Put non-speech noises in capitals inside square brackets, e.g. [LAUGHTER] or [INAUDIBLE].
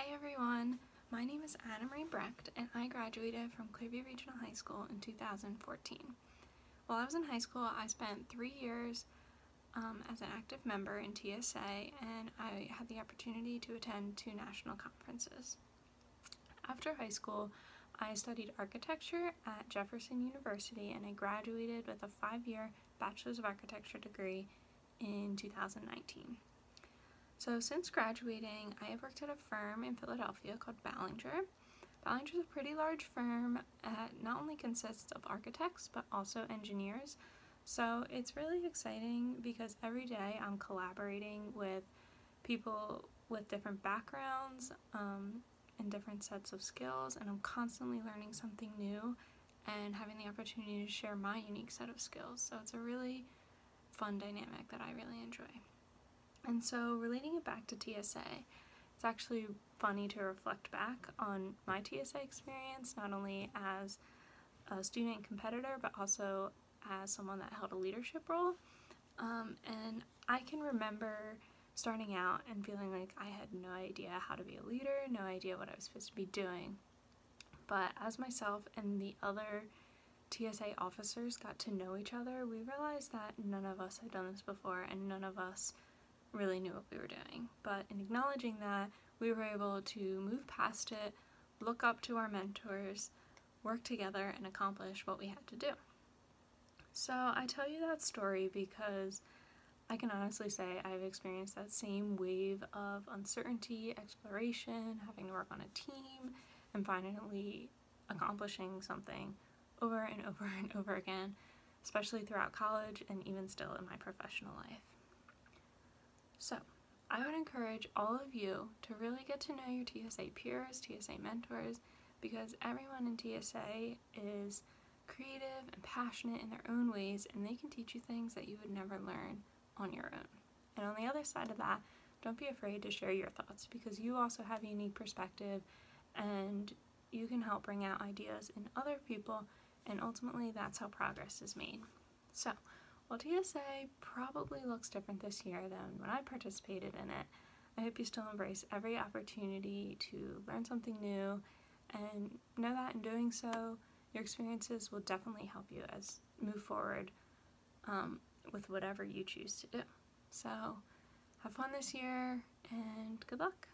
Hi everyone, my name is Annamarie Brecht and I graduated from Clearview Regional High School in 2014. While I was in high school, I spent three years um, as an active member in TSA and I had the opportunity to attend two national conferences. After high school, I studied architecture at Jefferson University and I graduated with a five-year Bachelor's of Architecture degree in 2019. So since graduating, I have worked at a firm in Philadelphia called Ballinger. Ballinger is a pretty large firm that not only consists of architects but also engineers. So it's really exciting because every day I'm collaborating with people with different backgrounds um, and different sets of skills and I'm constantly learning something new and having the opportunity to share my unique set of skills. So it's a really fun dynamic that I really enjoy. And so relating it back to TSA, it's actually funny to reflect back on my TSA experience, not only as a student competitor, but also as someone that held a leadership role. Um, and I can remember starting out and feeling like I had no idea how to be a leader, no idea what I was supposed to be doing. But as myself and the other TSA officers got to know each other, we realized that none of us had done this before and none of us really knew what we were doing. But in acknowledging that, we were able to move past it, look up to our mentors, work together, and accomplish what we had to do. So I tell you that story because I can honestly say I've experienced that same wave of uncertainty, exploration, having to work on a team, and finally accomplishing something over and [LAUGHS] over and over again, especially throughout college and even still in my professional life. So I would encourage all of you to really get to know your TSA peers, TSA mentors, because everyone in TSA is creative and passionate in their own ways and they can teach you things that you would never learn on your own. And on the other side of that, don't be afraid to share your thoughts because you also have a unique perspective and you can help bring out ideas in other people and ultimately that's how progress is made. So while TSA probably looks different this year than when I participated in it, I hope you still embrace every opportunity to learn something new and know that in doing so, your experiences will definitely help you as move forward um, with whatever you choose to do. So have fun this year and good luck.